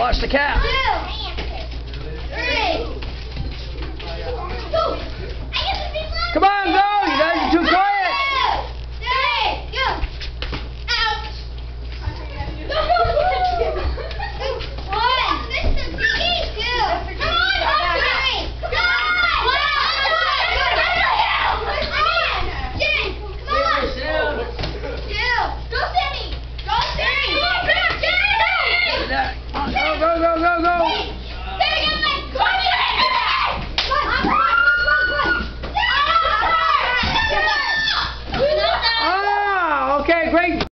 Watch the cap. go, go, go, go! Ah, okay, great.